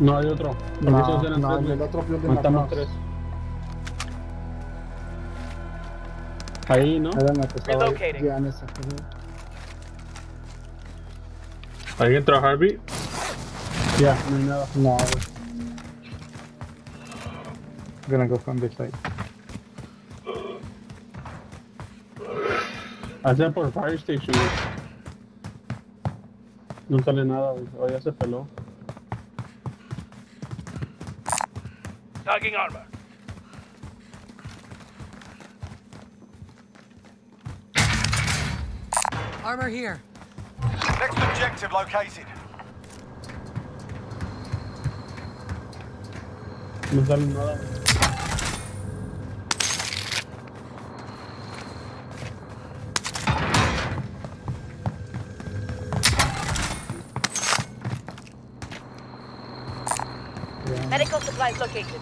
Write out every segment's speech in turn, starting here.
No hay otro. No, eran no, tres, el otro building Matamos atrás. tres. Ahí, ¿no? Era en el que estaba Relocating. ya en ese. ujú. Ahí entra Harvey. Ya, no hay nada. No, güey. Gonna go from this side. Hacia por Fire Station, güey. No sale nada, güey. O ya se peló. Tagging armor. Armor here. Next objective located. No sale nada, Medical supplies located.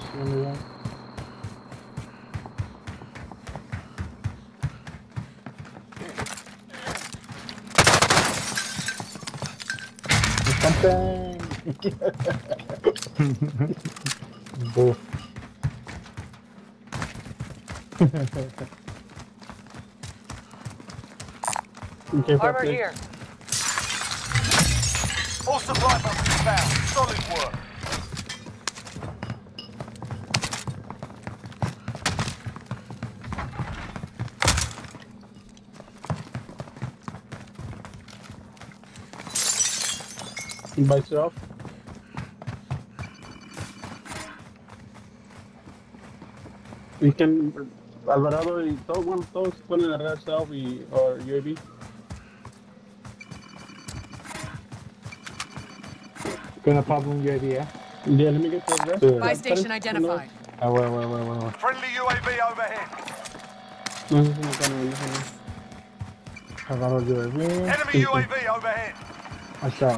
Sí. Something. Boo. Okay, Armor fuck here. All supply boxes found. Solid work. By itself. We can, Alvarado y todos, bueno, todos pueden agarrar self y, or UAV. Gonna pop un UAV? Yeah, let me get the rest. Sí. Buy station identified. Ah, bueno, bueno, bueno, bueno. Friendly UAV overhead. No sé si me están diciendo. Agarro el UAV. Enemy UAV overhead. Allá.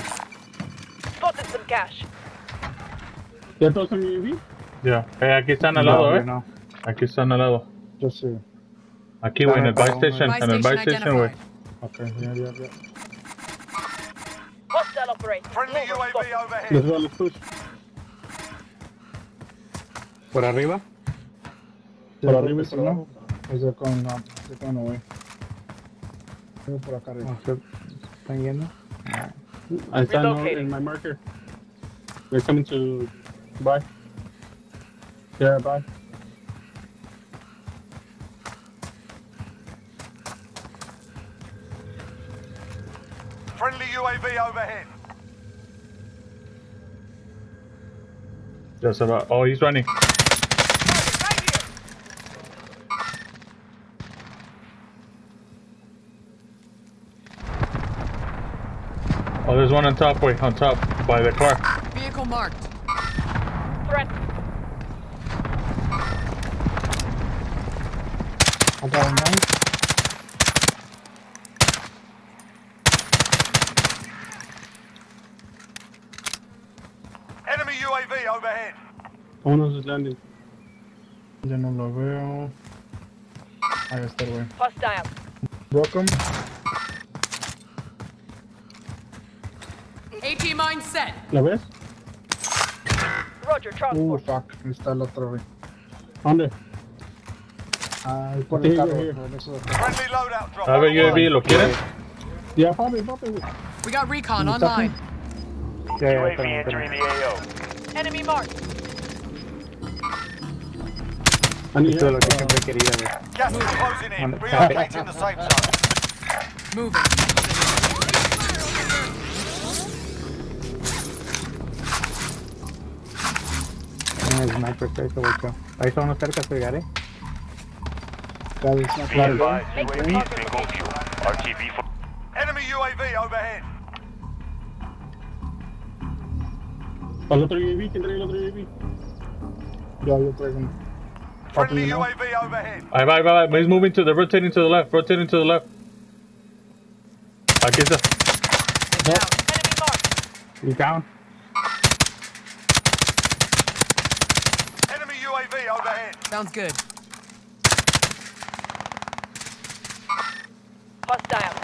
Spotted some cash. ¿Ya todos son UAV? Ya. Eh, aquí están al lado, No, eh. No, Aquí están al lado. yo sí. Aquí, güey, en el buy Buy station. Buy En el buy station station, güey. Ok, ya, ya, ya. Hostile operator. Friendly Move UAV spotted. overhead. Les voy a los push. ¿Por arriba? Por arriba y por no. abajo. Es de con, no, de con no, güey. Vengo por acá arriba. Ah, ¿Están yendo? Ahí está, no, in my marker. They're coming to buy. Yeah, buy. Friendly UAV overhead. Ya se va. Oh, he's running. Oh, there's one on top, wait, on top, by the car. Vehicle marked. Threat. I got one. Overhead. Vámonos is landing. Ya no lo veo. Ahí está el güey. Hostile. Broke him. AT mine set. ¿La ves? Roger, Uh, transport. fuck. Ahí está el otro, güey. ¿Dónde? Ahí por el carro, here, here. por eso de- Friendly loadout drop. A ver, on the way. UAV, ¿lo quieren? Ya, papi, papi. We got recon online. Ya, ya, UAV entering the AO. Enemy marked. Esto es lo que siempre quería ver. The. Moving. Un sniper. Ahí está uno cerca, Enemy UAV overhead. Al otro UAV, ¿quién trae el otro UAV? Ya, yo traigo un. Friendly UAV overhead. Ahí va, ahí va, ahí va. He's moving to the, rotating to the left, rotating to the left. Aquí está. Down. Enemy marked. He's down. Enemy UAV overhead. Sounds good. Hostile.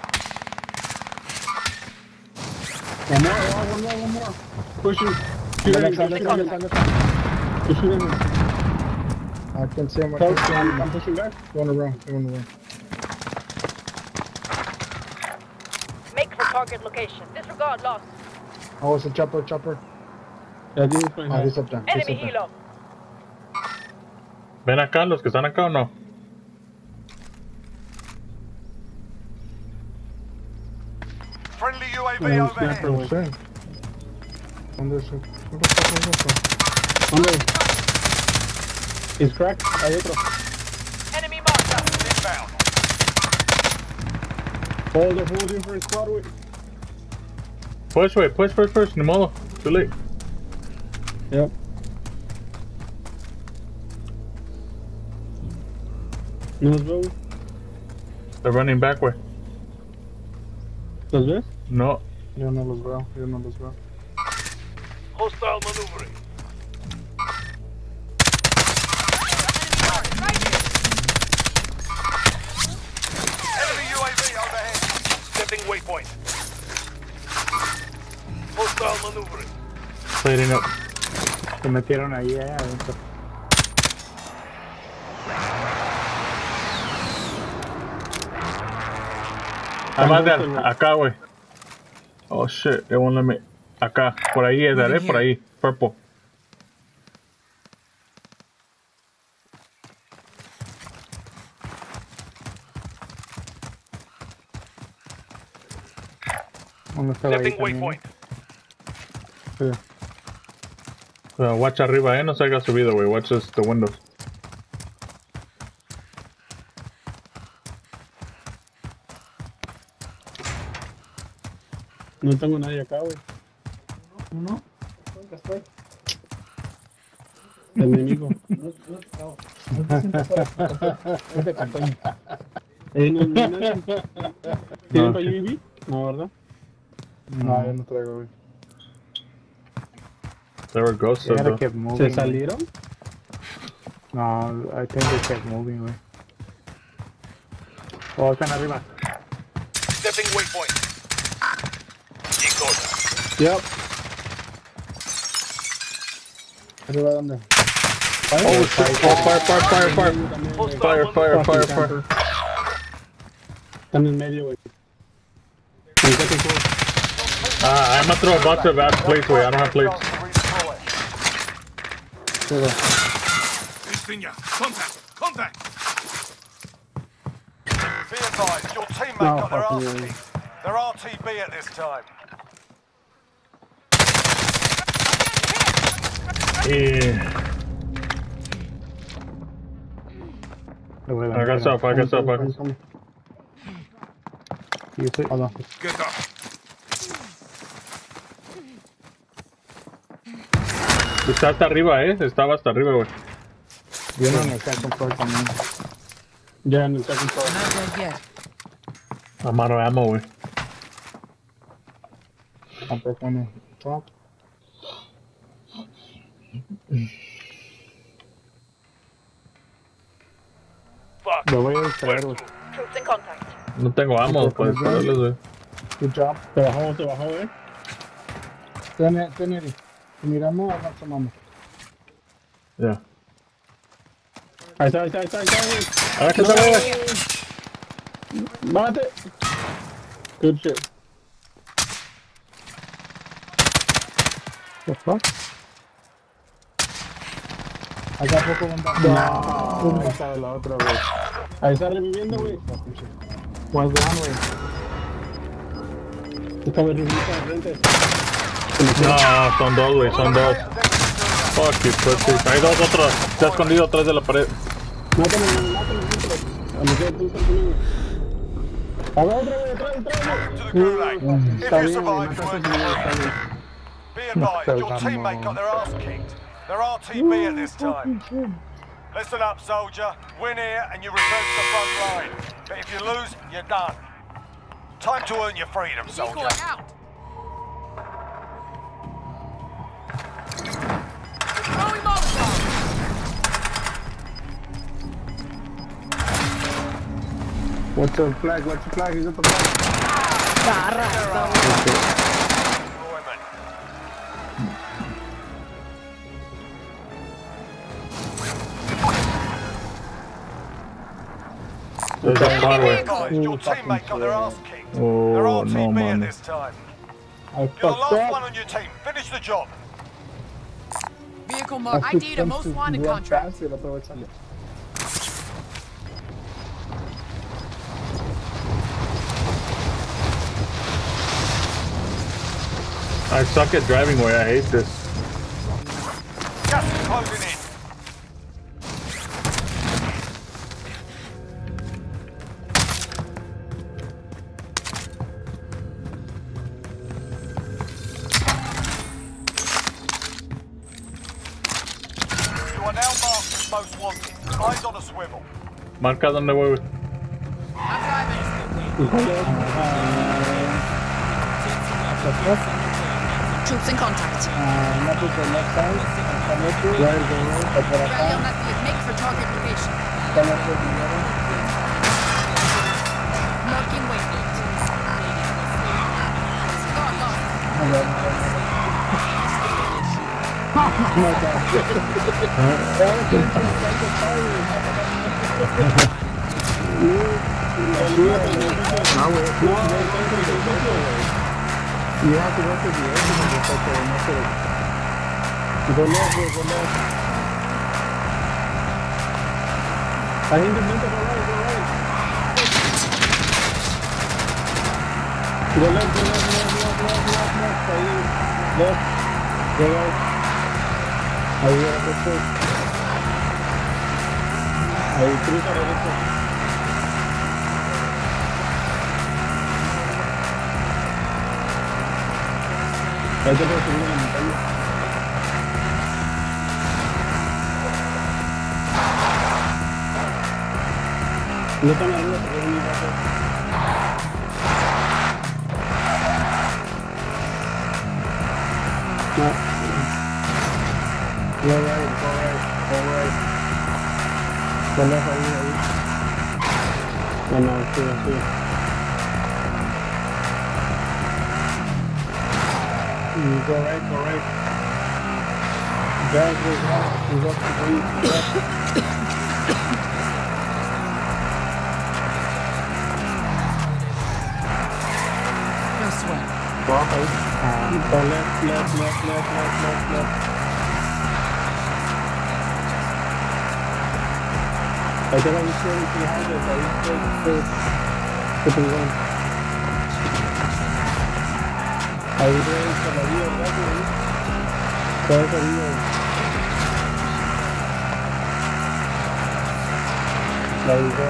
One more, one more, one more. Pushing. Shoot Left him, side, shoot left him, side, left side, left side. Just shoot him. I can see him. I can see him. I'm pushing back. Going around, going around. Make for target location. Disregard loss. Oh, it's a chopper, chopper. Yeah, this is fine. Oh, he's up there. He's Enemy up there. helo. ¿Ven acá los que están acá o no? Friendly UAV Oh, overhead. Sniper. No sé. ¿Dónde es? ¿Dónde está? ¿Dónde está? ¿Dónde? He's cracked. Hay otro. Enemy marker. Inbound. Oh, they're holding for his squad, wait. Push, wey, push, push, push. Ni modo. Too late. Yep. ¿No los veo? güey? They're running back, wey. ¿Los ves? No. Yo no los veo, yo no los veo. Hostile maneuvering. Enemy UAV overhead. Setting waypoint. Hostile maneuvering. Clearing up. Se metieron ahí, eh, adentro. Además de acá, wey. Oh shit, they won't let me. Acá, por ahí, es Moving por ahí. Purple. ¿Dónde estaba ahí también? waypoint. Sí. Uh, watch arriba, eh. No se haya subido, wey. Watch this, the windows. No tengo nadie acá, güey. No. Nunca estoy. El enemigo. No, no te cago. No te sientas fuera. Es de campaña. ¿En el ¿Tienen para No, ¿verdad? No, yo no traigo. There were ghosts yeah, kept moving. ¿Se salieron? No, I think they kept moving, güey. Oh, están arriba. Stepping waypoint. Yep. ¿Arriba dónde? Oh shit. Oh, fire, fire, fire, fire. Fire, fire, fire, fire. Están en medio, güey. En second floor. Ah, I'm gonna throw a bunch of ass plates, wey. I don't have plates. Redeploy. Listening Contact! Contact! Be advised, your teammate No, got their fucking arse They're RTB at this time. Eh... Ragazzi, up, ragazzi, up, ragazzi. Io sei... Está hasta arriba, eh. Estaba hasta arriba, güey. Yo no me cago en también. Ya en el cago en Amaro ammo, güey. Lo voy a distraer, güey. No tengo ammo Ok, para pues, dispararles. Good job. Te bajó, te bajó, eh. Ten, ten, Eri. ¿Te miramos o no tomamos? Yeah. Ahí está, ahí está, ahí está, ahí está, güey. Ah, que sale. ¡Mate! Good shit. The fuck? Acá poco bomba. No, ahí está la otra, güey. Ahí está reviviendo, güey. One's down, güey. Está reviviendo de frente. No, son dos, wey. Son dos. Fuck you, pussy. Hay dos otros. Está escondido atrás de la pared. Mátalo, mátalo, mátalo. A tú estás conmigo. A ver, otra, güey, atrás, atrás, güey. Está bien, güey, mataste a güey, está bien. Be advised, your That's teammate not got their ass kicked. They're RTB at this time. Listen up, soldier. Win here and you return to the front line. But if you lose, you're done. Time to earn your freedom, Decoy soldier. out. Throwing Molotov. 'em. What's the flag? What's the flag? Is it the flag? Royman. There's a car, güey. Guys, your Ooh, fucking teammate got their ass kicked. Oh, They're Oh, no RTB at mames. this time. I You're the last up. one on your team. Finish the job. Vehicle mark ID to most wanted contract. I suck at driving, güey. I hate this. Gas is closing in. Marked wanted. Eyes on a swivel. Marca dónde voy. I'm driving. Troops in contact. No puso left side, hasta metro, right, go right, o por Rally acá, on that field. Make for target location. está metro primero. Marking waypoint. You have to work with the engine to take the message. Go left, bro, go left. I need to move to right, go right. Go left, go left, left, left, left, left, left, left. Go right. Ahí. Ahí, cruza derecho. Ahí te puedes subir en la montaña. No están arriba, pero es muy bajo. Go right, go right, go right. Go left, ahí, ahí. No, no, sí, sí. Mm, Go right, go right. Go go up go left. No sweat. Go up. Ah, Go left, left, left, left, left, left, left. Ah, like, I don't see anything behind us. I just think triple one. Ahí viene el camarillo, ¿verdad? Todo caído. La vida,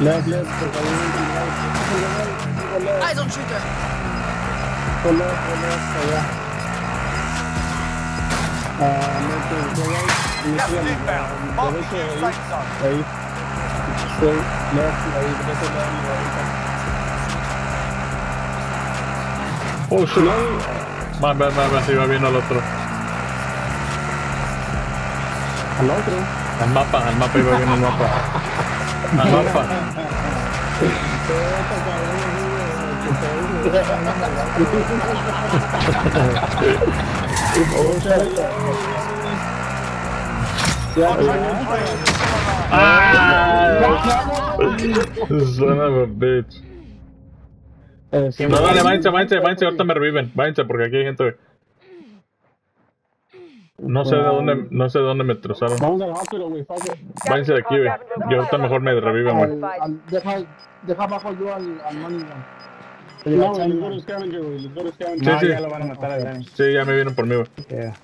Left, left, por favor, Oh, shit. Más, más, más, más. Viendo al otro. Al otro. Al mapa, al mapa iba viendo el mapa. Al mapa. Ah! Son of a bitch. Eh, No, dale, váyanse, váyanse, váyanse, ahorita me reviven. Váyanse porque aquí hay gente. No sé de dónde, no sé de dónde me trozaron. Vamos al hospital, güey, fuck it. Váyanse de aquí, güey. Yo ahorita mejor me reviven, güey. Deja, deja abajo yo al, al. No, güey, go to scavenger, güey. Go to scavenger. Sí, No, sí. ya lo van a matar a Dani. Sí, ya me vieron por mí, güey. Yeah.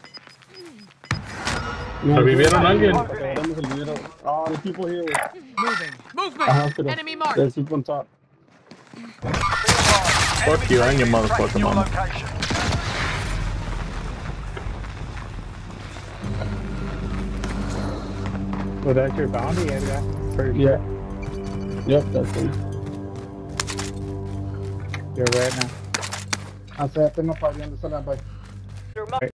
No, ¿Revivieron a alguien? Agarramos el dinero. Oh, there's people here, güey. Moving. Movement. A hospital. Enemy marked. There's people on top. Fuck you, I ain't your motherfucker, location. Well, that's your bounty, Edgar. Yeah. Yep, that's it. You're right now. I'll say I think I'm probably on the sideline, but.